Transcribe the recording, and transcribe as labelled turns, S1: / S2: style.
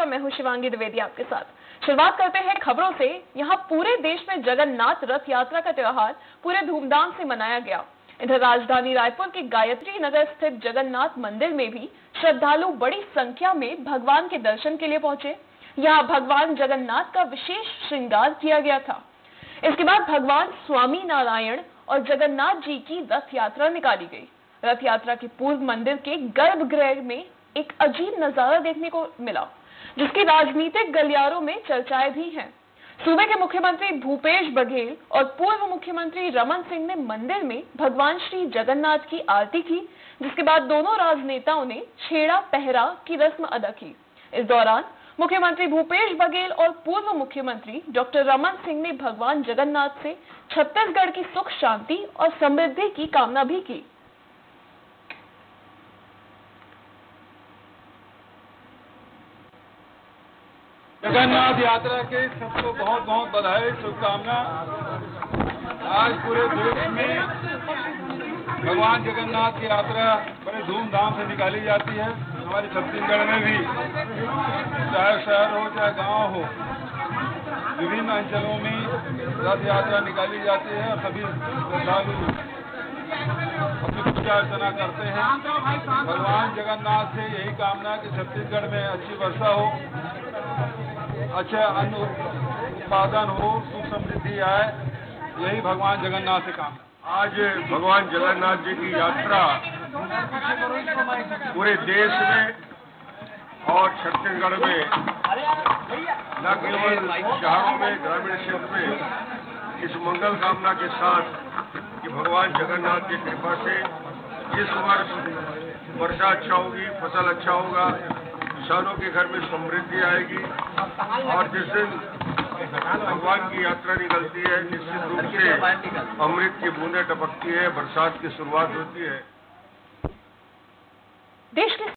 S1: आपका मैं हूँ शिवांगी द्विवेदी आपके साथ। शुरुआत करते हैं खबरों से। यहाँ पूरे देश में जगन्नाथ रथ यात्रा का त्यौहार पूरे धूमधाम से मनाया गया। इधर राजधानी रायपुर के गायत्री नगर स्थित जगन्नाथ मंदिर में भी श्रद्धालु बड़ी संख्या में भगवान के दर्शन के लिए पहुँचे। यहाँ भगवान जगन्नाथ का विशेष श्रृंगार किया गया था। इसके बाद भगवान स्वामी नारायण और जगन्नाथ जी की रथ यात्रा निकाली गई। रथ यात्रा के पूर्व मंदिर के गर्भगृह में एक अजीब नज़ारा देखने को मिला। जिसकी राजनीतिक गलियारों में चर्चाएँ भी हैं। सूबे के मुख्यमंत्री भूपेश बघेल और पूर्व मुख्यमंत्री रमन सिंह ने मंदिर में भगवान श्री जगन्नाथ की आरती की, जिसके बाद दोनों राजनेताओं ने छेड़ा पहरा की रस्म अदा की। इस दौरान मुख्यमंत्री भूपेश बघेल और पूर्व मुख्यमंत्री डॉक्टर रमन सिंह ने भगवान जगन्नाथ से छत्तीसगढ़ की सुख शांति और समृद्धि की कामना भी की।
S2: जगन्नाथ यात्रा के सबको बहुत बहुत बधाई, शुभकामना। आज पूरे देश में भगवान जगन्नाथ की यात्रा बड़े धूमधाम से निकाली जाती है। हमारे छत्तीसगढ़ में भी, चाहे शहर हो, चाहे गाँव हो, विभिन्न अंचलों में रथ यात्रा निकाली जाती है और सभी श्रद्धालु पूजा अर्चना करते हैं। भगवान जगन्नाथ से यही कामना कि छत्तीसगढ़ में अच्छी वर्षा हो अच्छा अन्न उत्पादन हो, सुख समृद्धि आए, यही भगवान जगन्नाथ से काम
S3: आज भगवान जगन्नाथ जी की यात्रा पूरे देश में और छत्तीसगढ़ में, न केवल शहरों में, ग्रामीण क्षेत्र में, इस मंगल कामना के साथ कि भगवान जगन्नाथ की कृपा से इस वर्ष वर्षा अच्छा होगी, फ़सल अच्छा होगा, किसानों के घर में समृद्धि आएगी और जिस दिन भगवान की यात्रा निकलती है, निश्चित रूप से अमृत की बूंदें टपकती है, बरसात की शुरुआत होती है।
S1: देश के